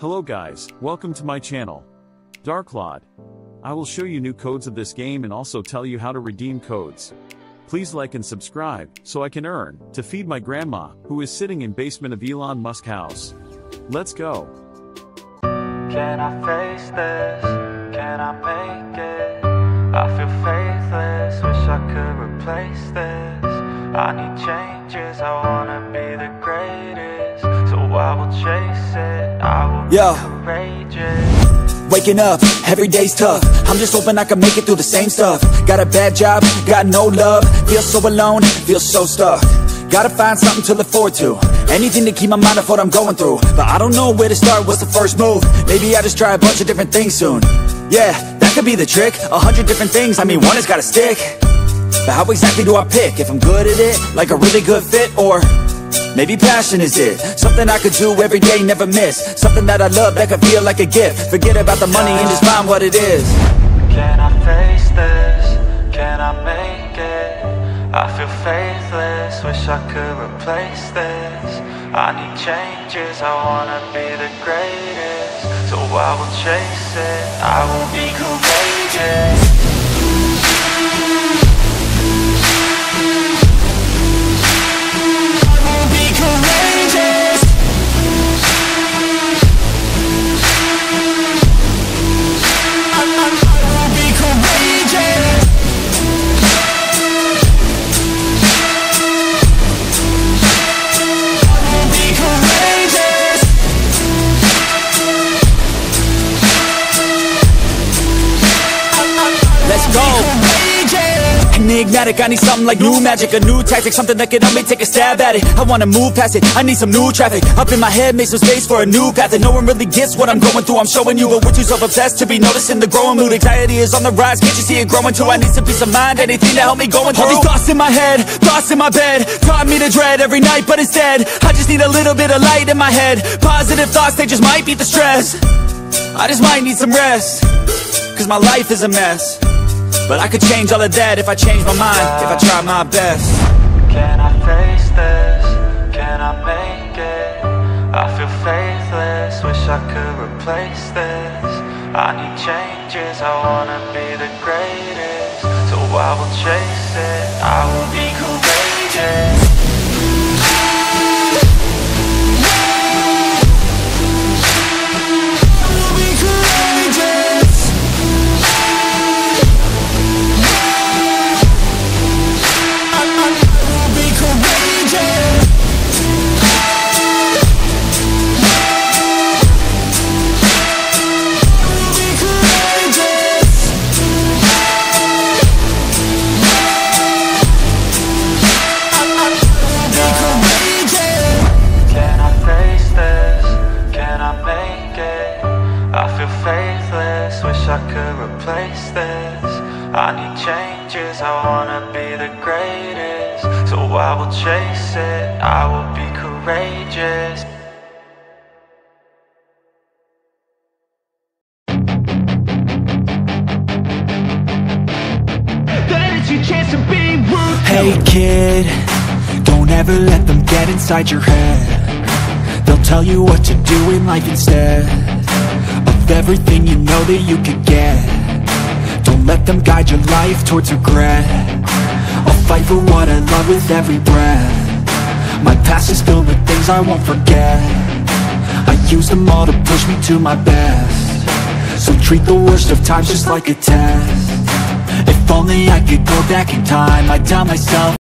Hello guys, welcome to my channel. Darklord. I will show you new codes of this game and also tell you how to redeem codes. Please like and subscribe, so I can earn, to feed my grandma, who is sitting in basement of Elon Musk house. Let's go. Can I face this? Can I make it? I feel faithless, wish I could replace this. I need changes, I Yo. Waking up, every day's tough. I'm just hoping I can make it through the same stuff. Got a bad job, got no love. Feel so alone, feel so stuck. Gotta find something to look forward to. Anything to keep my mind off what I'm going through. But I don't know where to start, what's the first move? Maybe I just try a bunch of different things soon. Yeah, that could be the trick. A hundred different things, I mean one has gotta stick. But how exactly do I pick? If I'm good at it, like a really good fit Or Maybe passion is it. Something I could do every day, never miss. Something that I love that could feel like a gift. Forget about the money and just find what it is. Can I face this? Can I make it? I feel faithless, wish I could replace this. I need changes, I wanna be the greatest. So I will chase it, I will be courageous Enigmatic, I need something like new magic A new tactic, something that can help me take a stab at it. I wanna move past it, I need some new traffic. Up in my head, make some space for a new path And no one really gets what I'm going through. I'm showing you, but we're too self-obsessed To be noticing the growing mood. Anxiety is on the rise, can't you see it growing too? I need some peace of mind, anything to help me going through All these thoughts in my head, thoughts in my bed Taught me to dread every night, but instead I just need a little bit of light in my head. Positive thoughts, they just might beat the stress. I just might need some rest Cause my life is a mess But I could change all of that if I change my mind If I try my best Can I face this? Can I make it? I feel faithless, wish I could replace this I need changes, I wanna be the greatest So I will chase it, I will be changes, I wanna be the greatest. So I will chase it, I will be courageous. Then it's your chance to be ruthless Hey kid, don't ever let them get inside your head. They'll tell you what to do in life instead Of everything you know that you could get. Don't let them guide your life towards regret. I'll fight for what I love with every breath. My past is filled with things I won't forget. I use them all to push me to my best. So treat the worst of times just like a test. If only I could go back in time I'd tell myself